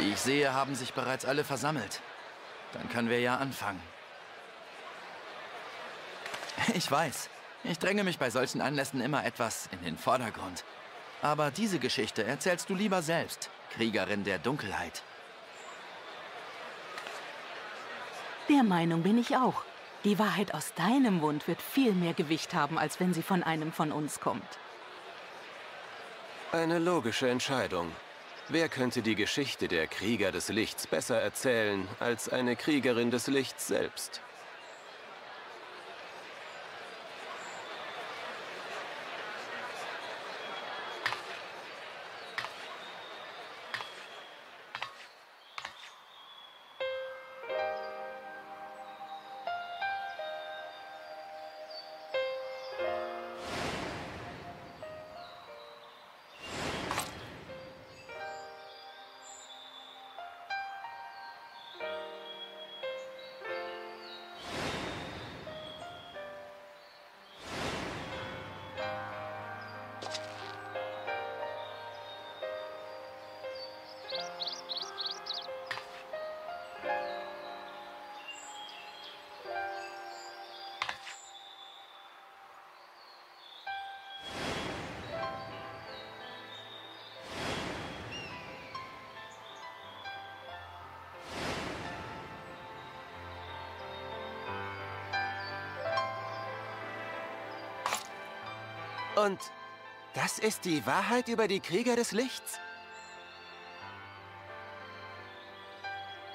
Wie ich sehe, haben sich bereits alle versammelt. Dann können wir ja anfangen. Ich weiß, ich dränge mich bei solchen Anlässen immer etwas in den Vordergrund. Aber diese Geschichte erzählst du lieber selbst, Kriegerin der Dunkelheit. Der Meinung bin ich auch. Die Wahrheit aus deinem Mund wird viel mehr Gewicht haben, als wenn sie von einem von uns kommt. Eine logische Entscheidung. Wer könnte die Geschichte der Krieger des Lichts besser erzählen als eine Kriegerin des Lichts selbst? Und das ist die Wahrheit über die Krieger des Lichts?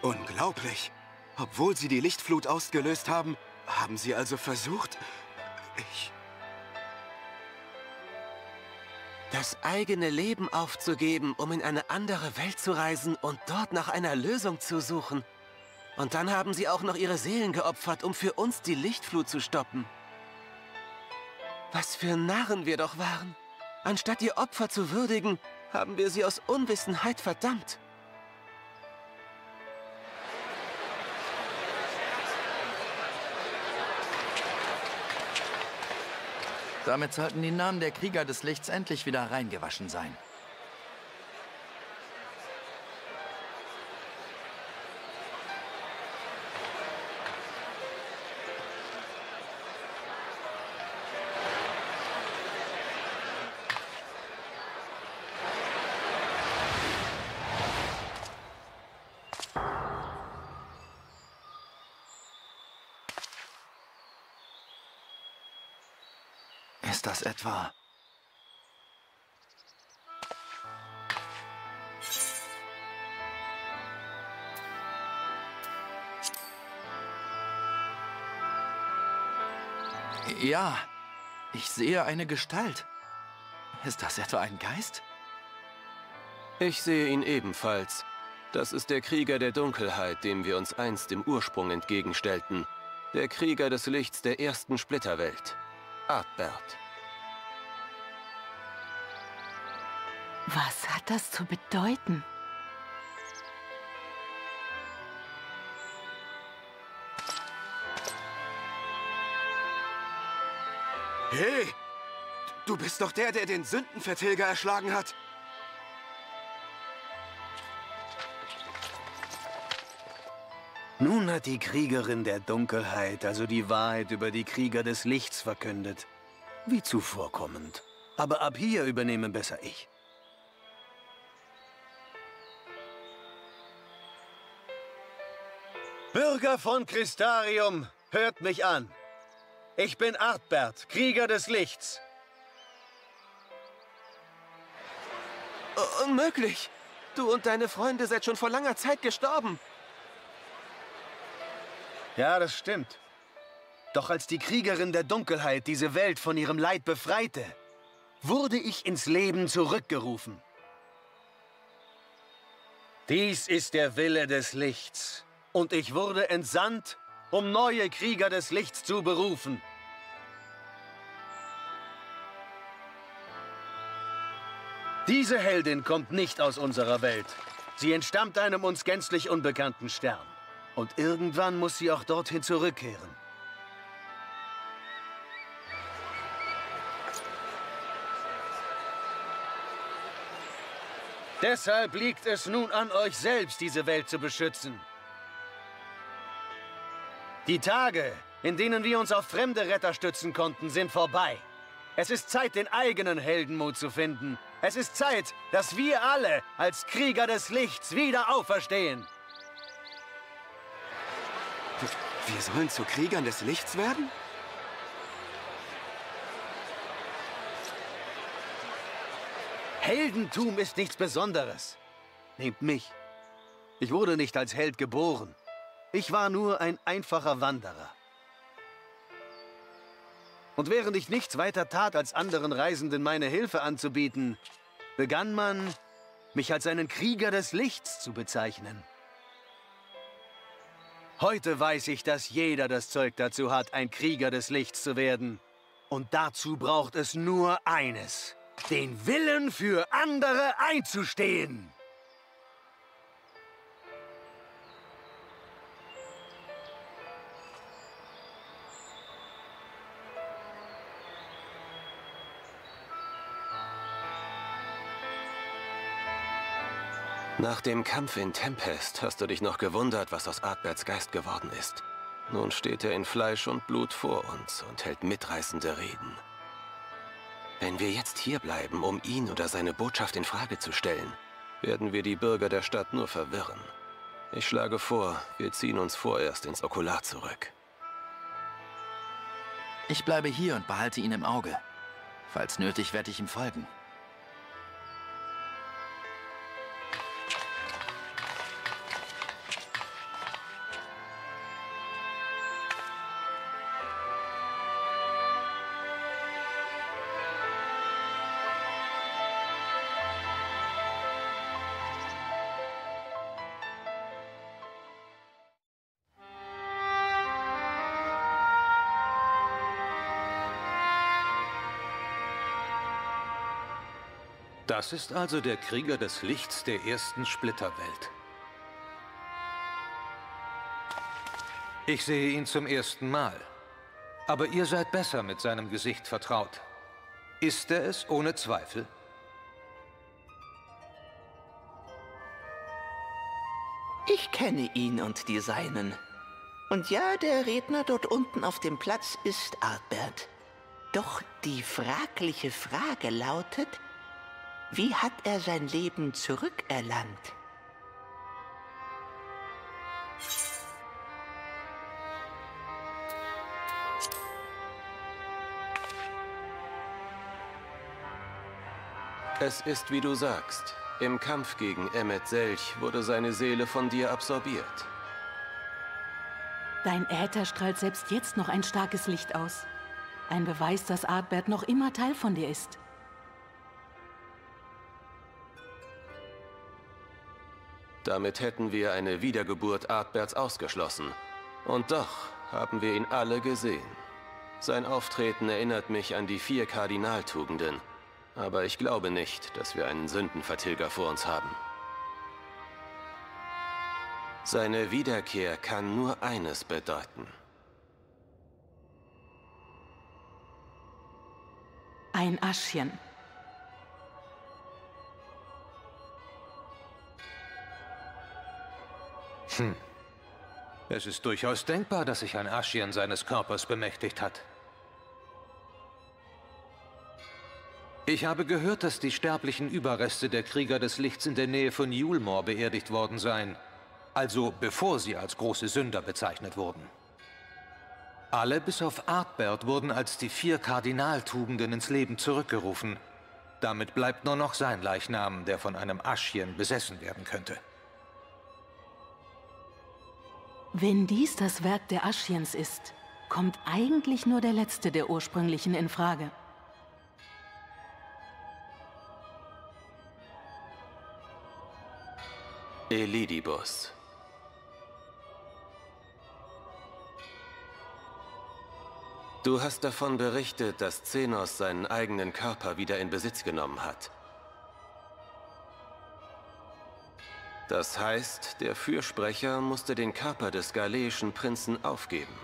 Unglaublich. Obwohl sie die Lichtflut ausgelöst haben, haben sie also versucht... Ich... Das eigene Leben aufzugeben, um in eine andere Welt zu reisen und dort nach einer Lösung zu suchen. Und dann haben sie auch noch ihre Seelen geopfert, um für uns die Lichtflut zu stoppen. Was für Narren wir doch waren. Anstatt ihr Opfer zu würdigen, haben wir sie aus Unwissenheit verdammt. Damit sollten die Namen der Krieger des Lichts endlich wieder reingewaschen sein. Das etwa... Ja, ich sehe eine Gestalt. Ist das etwa ein Geist? Ich sehe ihn ebenfalls. Das ist der Krieger der Dunkelheit, dem wir uns einst im Ursprung entgegenstellten. Der Krieger des Lichts der ersten Splitterwelt. Artbert. Hat das zu bedeuten? Hey! Du bist doch der, der den Sündenvertilger erschlagen hat. Nun hat die Kriegerin der Dunkelheit also die Wahrheit über die Krieger des Lichts verkündet. Wie zuvorkommend. Aber ab hier übernehme besser ich. Bürger von Christarium, hört mich an. Ich bin Artbert, Krieger des Lichts. Unmöglich! Du und deine Freunde seid schon vor langer Zeit gestorben. Ja, das stimmt. Doch als die Kriegerin der Dunkelheit diese Welt von ihrem Leid befreite, wurde ich ins Leben zurückgerufen. Dies ist der Wille des Lichts. Und ich wurde entsandt, um neue Krieger des Lichts zu berufen. Diese Heldin kommt nicht aus unserer Welt. Sie entstammt einem uns gänzlich unbekannten Stern. Und irgendwann muss sie auch dorthin zurückkehren. Deshalb liegt es nun an euch selbst, diese Welt zu beschützen. Die Tage, in denen wir uns auf fremde Retter stützen konnten, sind vorbei. Es ist Zeit, den eigenen Heldenmut zu finden. Es ist Zeit, dass wir alle als Krieger des Lichts wieder auferstehen. Wir sollen zu Kriegern des Lichts werden? Heldentum ist nichts Besonderes. Nehmt mich. Ich wurde nicht als Held geboren. Ich war nur ein einfacher Wanderer. Und während ich nichts weiter tat, als anderen Reisenden meine Hilfe anzubieten, begann man, mich als einen Krieger des Lichts zu bezeichnen. Heute weiß ich, dass jeder das Zeug dazu hat, ein Krieger des Lichts zu werden. Und dazu braucht es nur eines. Den Willen für andere einzustehen. Nach dem Kampf in Tempest hast du dich noch gewundert, was aus Artberts Geist geworden ist. Nun steht er in Fleisch und Blut vor uns und hält mitreißende Reden. Wenn wir jetzt hierbleiben, um ihn oder seine Botschaft in Frage zu stellen, werden wir die Bürger der Stadt nur verwirren. Ich schlage vor, wir ziehen uns vorerst ins Okular zurück. Ich bleibe hier und behalte ihn im Auge. Falls nötig, werde ich ihm folgen. Das ist also der Krieger des Lichts der ersten Splitterwelt. Ich sehe ihn zum ersten Mal. Aber ihr seid besser mit seinem Gesicht vertraut. Ist er es ohne Zweifel? Ich kenne ihn und die Seinen. Und ja, der Redner dort unten auf dem Platz ist Artbert. Doch die fragliche Frage lautet, wie hat er sein Leben zurückerlangt? Es ist, wie du sagst. Im Kampf gegen Emmet Selch wurde seine Seele von dir absorbiert. Dein Äther strahlt selbst jetzt noch ein starkes Licht aus. Ein Beweis, dass Artbert noch immer Teil von dir ist. Damit hätten wir eine Wiedergeburt Artberts ausgeschlossen. Und doch haben wir ihn alle gesehen. Sein Auftreten erinnert mich an die vier Kardinaltugenden. Aber ich glaube nicht, dass wir einen Sündenvertilger vor uns haben. Seine Wiederkehr kann nur eines bedeuten. Ein Aschchen. Hm. Es ist durchaus denkbar, dass sich ein Aschien seines Körpers bemächtigt hat. Ich habe gehört, dass die sterblichen Überreste der Krieger des Lichts in der Nähe von Yulmore beerdigt worden seien. Also bevor sie als große Sünder bezeichnet wurden. Alle bis auf Artbert wurden als die vier Kardinaltugenden ins Leben zurückgerufen. Damit bleibt nur noch sein Leichnam, der von einem Aschien besessen werden könnte. Wenn dies das Werk der Aschiens ist, kommt eigentlich nur der letzte der ursprünglichen in Frage. Elidibus. Du hast davon berichtet, dass Zenos seinen eigenen Körper wieder in Besitz genommen hat. Das heißt, der Fürsprecher musste den Körper des galeischen Prinzen aufgeben.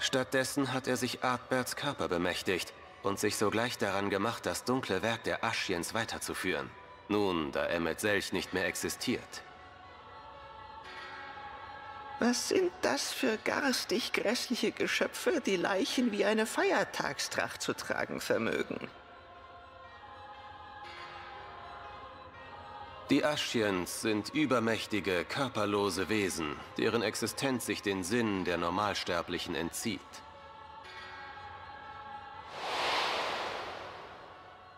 Stattdessen hat er sich Artberts Körper bemächtigt und sich sogleich daran gemacht, das dunkle Werk der Aschiens weiterzuführen. Nun, da Emmet Selch nicht mehr existiert. Was sind das für garstig grässliche Geschöpfe, die Leichen wie eine Feiertagstracht zu tragen vermögen? Die Aschiens sind übermächtige, körperlose Wesen, deren Existenz sich den Sinn der Normalsterblichen entzieht.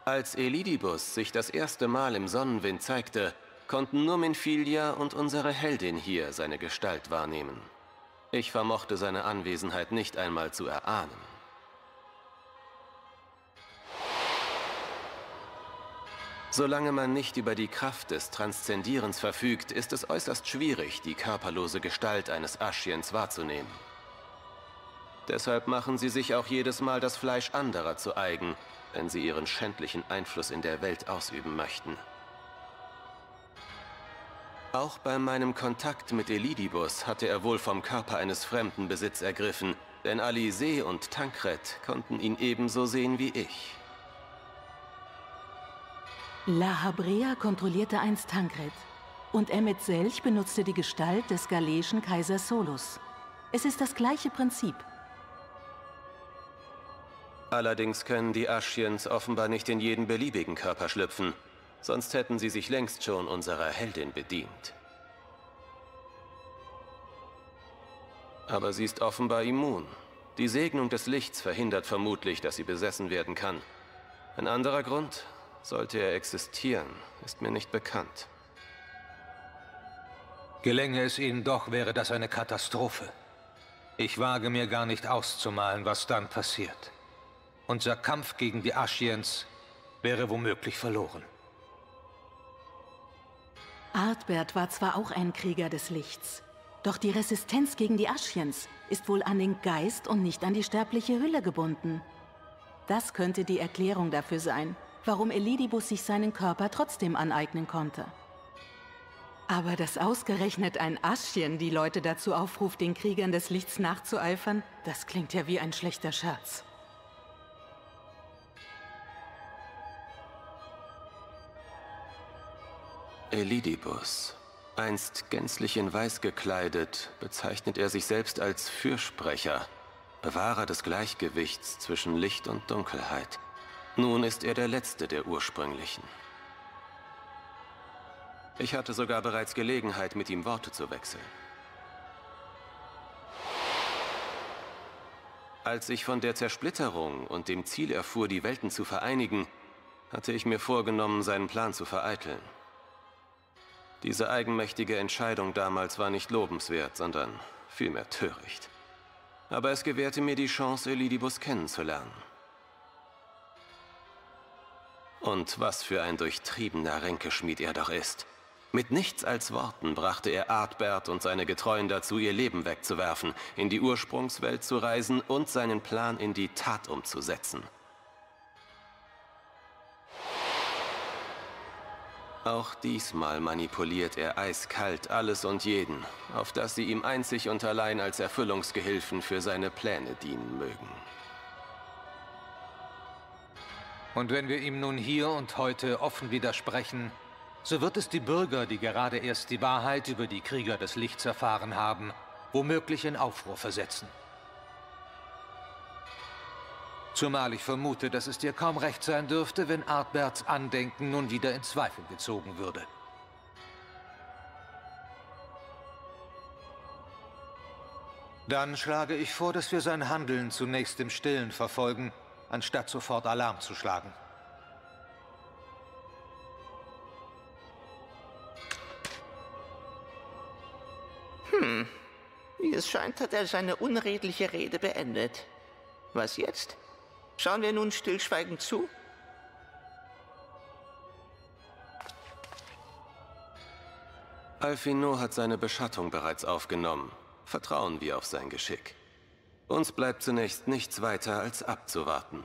Als Elidibus sich das erste Mal im Sonnenwind zeigte, konnten nur Minfilia und unsere Heldin hier seine Gestalt wahrnehmen. Ich vermochte seine Anwesenheit nicht einmal zu erahnen. Solange man nicht über die Kraft des Transzendierens verfügt, ist es äußerst schwierig, die körperlose Gestalt eines Aschiens wahrzunehmen. Deshalb machen sie sich auch jedes Mal das Fleisch anderer zu eigen, wenn sie ihren schändlichen Einfluss in der Welt ausüben möchten. Auch bei meinem Kontakt mit Elidibus hatte er wohl vom Körper eines Fremden Besitz ergriffen, denn Alizé und Tankred konnten ihn ebenso sehen wie ich. La Habrea kontrollierte einst Tankred und Emmet Selch benutzte die Gestalt des galeischen Kaisers Solus. Es ist das gleiche Prinzip. Allerdings können die Aschiens offenbar nicht in jeden beliebigen Körper schlüpfen. Sonst hätten sie sich längst schon unserer Heldin bedient. Aber sie ist offenbar immun. Die Segnung des Lichts verhindert vermutlich, dass sie besessen werden kann. Ein anderer Grund, sollte er existieren, ist mir nicht bekannt. Gelänge es ihnen doch, wäre das eine Katastrophe. Ich wage mir gar nicht auszumalen, was dann passiert. Unser Kampf gegen die Aschiens wäre womöglich verloren. Artbert war zwar auch ein Krieger des Lichts, doch die Resistenz gegen die Aschiens ist wohl an den Geist und nicht an die sterbliche Hülle gebunden. Das könnte die Erklärung dafür sein, warum Elidibus sich seinen Körper trotzdem aneignen konnte. Aber dass ausgerechnet ein Aschien die Leute dazu aufruft, den Kriegern des Lichts nachzueifern, das klingt ja wie ein schlechter Scherz. Elidibus. Einst gänzlich in Weiß gekleidet, bezeichnet er sich selbst als Fürsprecher, Bewahrer des Gleichgewichts zwischen Licht und Dunkelheit. Nun ist er der letzte der ursprünglichen. Ich hatte sogar bereits Gelegenheit, mit ihm Worte zu wechseln. Als ich von der Zersplitterung und dem Ziel erfuhr, die Welten zu vereinigen, hatte ich mir vorgenommen, seinen Plan zu vereiteln. Diese eigenmächtige Entscheidung damals war nicht lobenswert, sondern vielmehr töricht. Aber es gewährte mir die Chance, Elidibus kennenzulernen. Und was für ein durchtriebener Ränkeschmied er doch ist. Mit nichts als Worten brachte er Artbert und seine Getreuen dazu, ihr Leben wegzuwerfen, in die Ursprungswelt zu reisen und seinen Plan in die Tat umzusetzen. Auch diesmal manipuliert er eiskalt alles und jeden, auf dass sie ihm einzig und allein als Erfüllungsgehilfen für seine Pläne dienen mögen. Und wenn wir ihm nun hier und heute offen widersprechen, so wird es die Bürger, die gerade erst die Wahrheit über die Krieger des Lichts erfahren haben, womöglich in Aufruhr versetzen. Zumal ich vermute, dass es dir kaum recht sein dürfte, wenn Artberts Andenken nun wieder in Zweifel gezogen würde. Dann schlage ich vor, dass wir sein Handeln zunächst im Stillen verfolgen, anstatt sofort Alarm zu schlagen. Hm. Wie es scheint, hat er seine unredliche Rede beendet. Was jetzt? Schauen wir nun stillschweigend zu? Alfino hat seine Beschattung bereits aufgenommen. Vertrauen wir auf sein Geschick. Uns bleibt zunächst nichts weiter als abzuwarten.